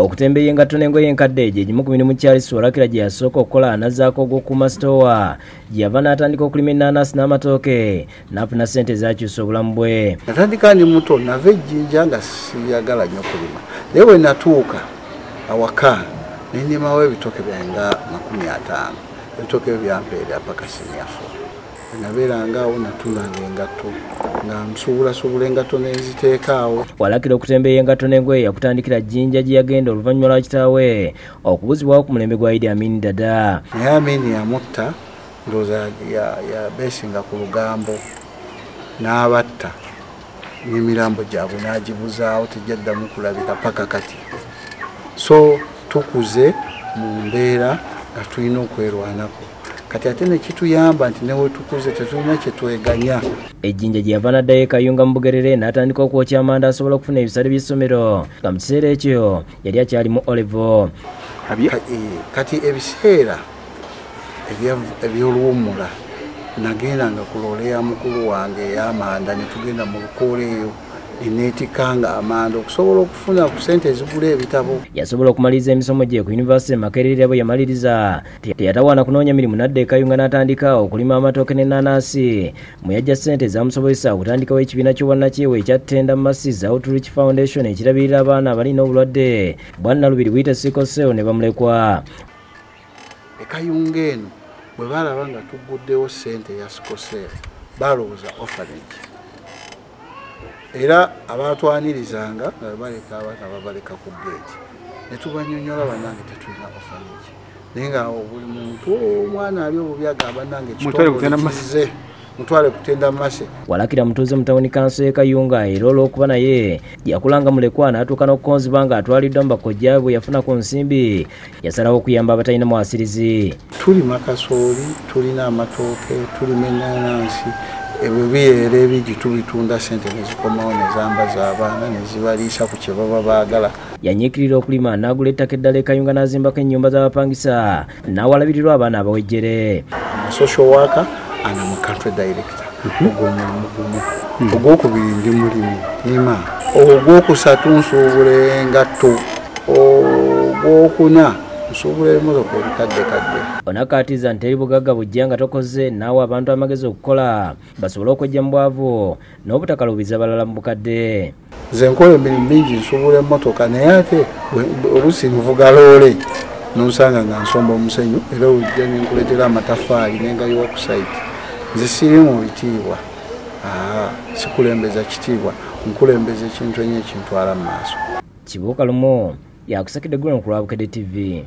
okutembeya engatto n'engoye enkadde egyo egimu ku mirimu kyalisi olakira gye yasooka okukola anazaako ogw'okuuma sitowa gye yava n'atandika okulima ennaanasi n'amatooke n'afuna ssente ezakyusa obulamu bwe. Natandika ndi muto nava ejjinja nga siyagala nnyo kulima naye bwe natuuka awaka nendimawo ebitooke byange nga makumi ataano. Ebitooke ebyo byampeera paka sinyafu nabeerangaawo natulanga engatto nga nsuubulasuubula engatto nenziteekaawo walakira okutembeya engatto n'engoye yakutandikira jjinja gye yagenda oluvannyuma lwa kitaawe okubuzibwawo ku mulembe gwa idi amini dada. Naye amini yamutta ndowooza yabeesinga ku lugambo n'abatta n'emirambo gyabwe n'agibuzaawo tejyaddamu kulabika paka kati. So tukuze mu mbeera nga tulina okwerwanako kati ate nekituyamba nti newe tukuze tetulina kyetweganya ejjinja gye yava n'addayo ekayunga mu bugerere n'atandika okwokya amanda asobola okufuna ebisale by'essomero. Nga mu kiseera ekyo yali akyali mu olivo. Kati ebiseera ebyoluwummula nagendanga ku loole ya mukulu wange ey'amanda netugenda mu lukoola eyo eneetikanga amanda. Okusobola okufuna ku sente ezigula ebitabo. Yasobola okumaliriza emisomo gye ku yunivasite makerere bwe yamaliriza. Teyatawaana kunoonya mirimu nadda ekayunga n'atandika okulima amatooke n'ennaanasi mwe yajja ssente ezamusobozesa okutandikawo ekibiina ky'obwannakyewa ekyattenda masis outreach foundation ekirabirira abaana abalina obulwadde bwannalubiri buyite sikoseo ne bamulekwa. Ekayunga eno bwe balaba nga tuguddewo ssente ya sikoseo balowooza orphanage era abatwanirizanga nga baleka abaana babaleka ku geeti netubanyonyola bannange tetulina ofaniki naye nga buli muntu omwana ali obubi agamba nange kitongolekizze mutwale kutenda mase walakira mutuuze mu tawuni kanso y'ekayunga era olw'okuba naye yakulanga mulekwa n'atuuka n'okukonzibwa nga atwaliddwa mu bakojja bwe yafuna ku nsimbi yasalawo okuyamba abatalina mwasirizi. Tulima kasooli tulina amatooke tulima ennaanansi ebyo biyeera ebigi tubitunda sente nezikomawo nezambaza abaana nezibaliisa ku kye baba baagala. Yanyiikirira okulima n'agula ettaka eddala ekayunga n'azimbako ennyumba z'abapangisa n'awalabirirwa abaana abawejjere. Amasocial worker ana mu country director ogwomulimu gumu. Ogwokubiri ndi mulimi lima ogwokusatu nsuubula engatto ogwokuna nsuubula emotoka ebikaddekadde onakaatiza nti eri bugagga bujja nga tokoze naawe abantu amagezi okukola. Basobole okwejja mu bwavu n'obutakalubiza balala mu bukadde. Nze nkola emirimu mingi nsuubula emmotoka naye ate olusi nvuga loole nonsanga nga nsomba omusenyu era ojja nenkuletera amatafaali nengayiwa ku saiti nze siri mu bitiibwa sikulembeza kitiibwa nkulembeza ekintu enye ekintwala mu maaso. Kibuuka lumu yakusakidde gulo ku lwabukedde tv